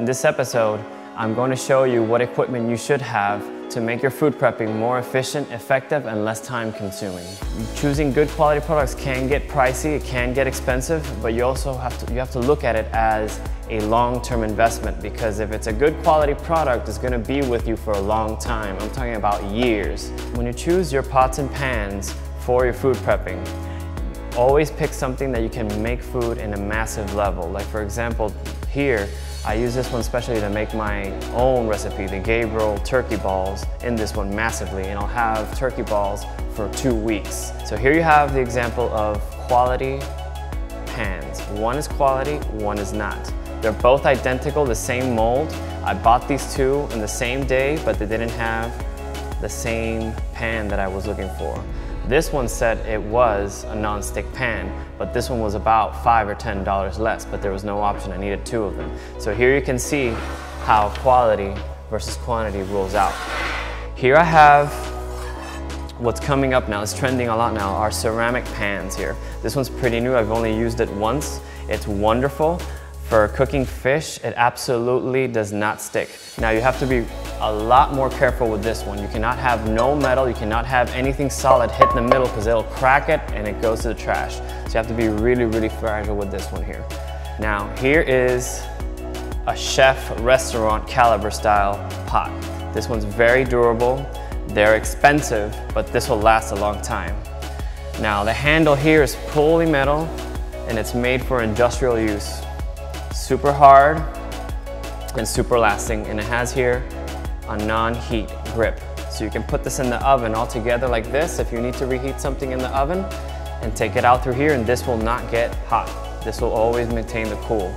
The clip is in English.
In this episode, I'm going to show you what equipment you should have to make your food prepping more efficient, effective, and less time consuming. Choosing good quality products can get pricey, it can get expensive, but you also have to, you have to look at it as a long-term investment because if it's a good quality product, it's gonna be with you for a long time. I'm talking about years. When you choose your pots and pans for your food prepping, always pick something that you can make food in a massive level. Like for example, here, I use this one especially to make my own recipe, the Gabriel turkey balls, in this one massively, and I'll have turkey balls for two weeks. So here you have the example of quality pans. One is quality, one is not. They're both identical, the same mold. I bought these two in the same day, but they didn't have the same pan that I was looking for. This one said it was a non-stick pan, but this one was about five or ten dollars less, but there was no option. I needed two of them. So here you can see how quality versus quantity rules out. Here I have what's coming up now, it's trending a lot now, are ceramic pans here. This one's pretty new, I've only used it once. It's wonderful. For cooking fish, it absolutely does not stick. Now you have to be a lot more careful with this one. You cannot have no metal, you cannot have anything solid hit in the middle because it'll crack it and it goes to the trash. So you have to be really, really fragile with this one here. Now here is a chef restaurant caliber style pot. This one's very durable. They're expensive, but this will last a long time. Now the handle here is poly metal and it's made for industrial use super hard and super lasting and it has here a non-heat grip. So you can put this in the oven all together like this if you need to reheat something in the oven and take it out through here and this will not get hot. This will always maintain the cool.